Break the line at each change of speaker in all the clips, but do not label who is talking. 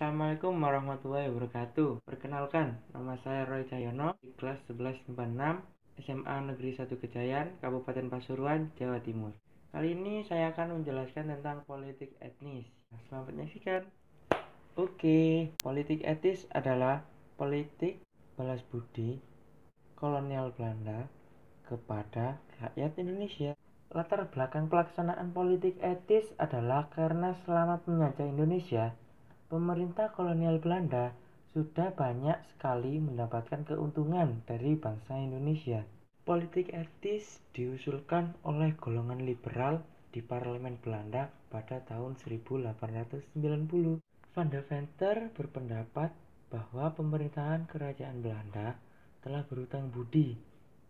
Assalamualaikum warahmatullahi wabarakatuh. Perkenalkan, nama saya Roy Cahyono di kelas 11 6 SMA Negeri 1 Kejayan, Kabupaten Pasuruan, Jawa Timur. Kali ini saya akan menjelaskan tentang politik etnis. Nah, selamat menyaksikan. Oke, politik etis adalah politik balas budi kolonial Belanda kepada rakyat Indonesia. Latar belakang pelaksanaan politik etis adalah karena selama penjajah Indonesia, pemerintah kolonial Belanda sudah banyak sekali mendapatkan keuntungan dari bangsa Indonesia. Politik etis diusulkan oleh golongan liberal di parlemen Belanda pada tahun 1890. Van de Venter berpendapat bahwa pemerintahan kerajaan Belanda telah berutang budi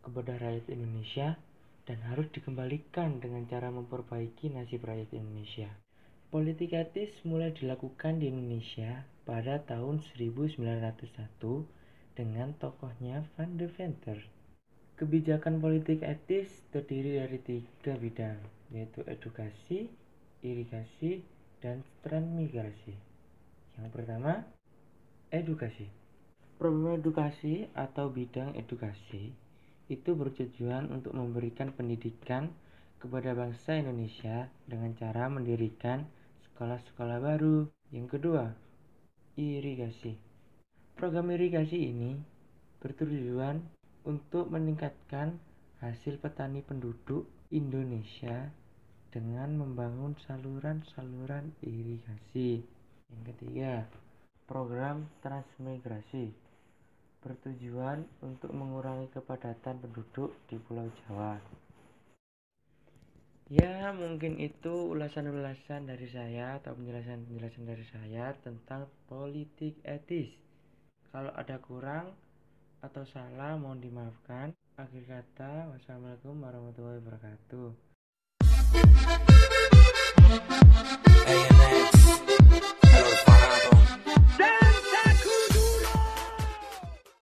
kepada rakyat Indonesia dan harus dikembalikan dengan cara memperbaiki nasib rakyat Indonesia. Politik etis mulai dilakukan di Indonesia pada tahun 1901 dengan tokohnya Van de Venter. Kebijakan politik etis terdiri dari tiga bidang, yaitu edukasi, irigasi, dan transmigrasi. Yang pertama, edukasi. Problem edukasi atau bidang edukasi itu bertujuan untuk memberikan pendidikan kepada bangsa Indonesia dengan cara mendirikan sekolah-sekolah baru. Yang kedua, irigasi. Program irigasi ini bertujuan untuk meningkatkan hasil petani penduduk Indonesia dengan membangun saluran-saluran irigasi. Yang ketiga, program transmigrasi bertujuan untuk mengurangi kepadatan penduduk di Pulau Jawa. Ya, mungkin itu ulasan-ulasan dari saya atau penjelasan-penjelasan dari saya tentang politik etis. Kalau ada kurang atau salah mohon dimaafkan. Akhir kata, wassalamualaikum warahmatullahi wabarakatuh.